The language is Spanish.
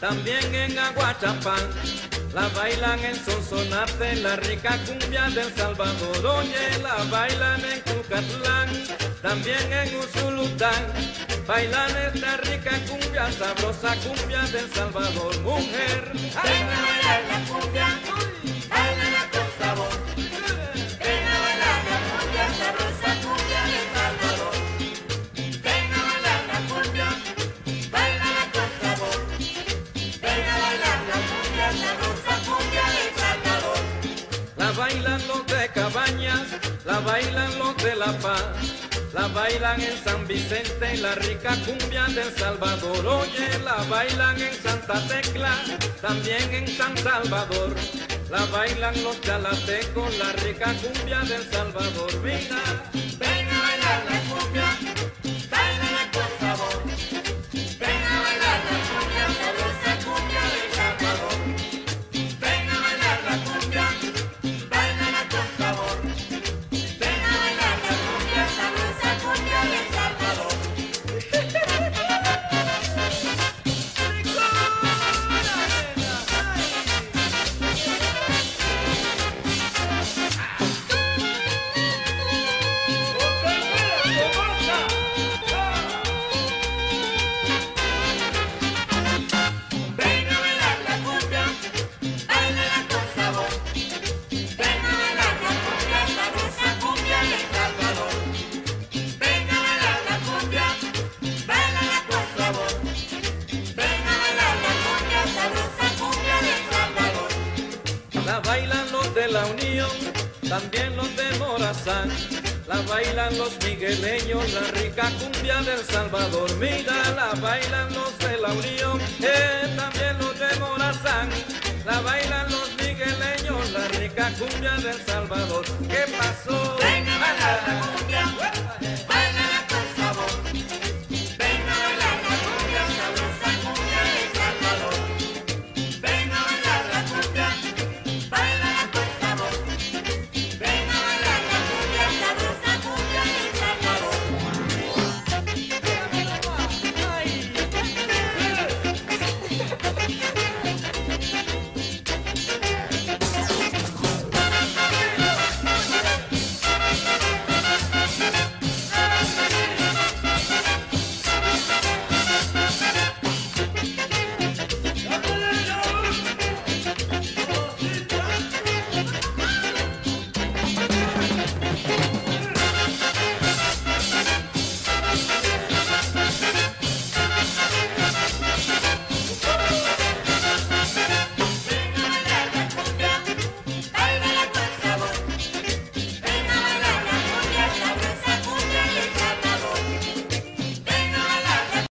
también en Aguachapán. La bailan en Sonsonate, la rica cumbia del Salvador. Oye, la bailan en Cucatlán, también en Usulután. Bailan esta rica cumbia, sabrosa cumbia del Salvador. Mujer, venga a bailar la cumbia, bailan los de Cabañas, la bailan los de La Paz. La bailan en San Vicente, la rica cumbia del Salvador. Oye, la bailan en Santa Tecla, también en San Salvador. La bailan los chalatecos, la rica cumbia del Salvador. Mira, Venga a bailar la cumbia, la Unión, también los de Morazán. La bailan los migueleños, la rica cumbia del Salvador. Mira, la bailan los de la Unión, eh, también los de Morazán. La bailan los migueleños, la rica cumbia del Salvador. ¿Qué pasó? Venga a bailar la cumbia,